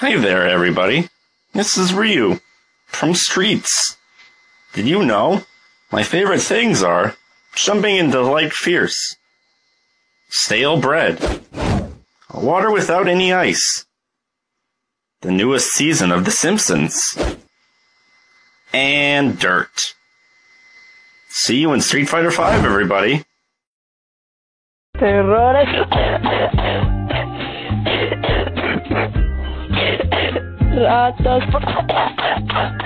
Hey there, everybody. This is Ryu from Streets. Did you know my favorite things are jumping into light fierce, stale bread, water without any ice, the newest season of The Simpsons, and dirt. See you in Street Fighter V, everybody. Terrores. Ratas.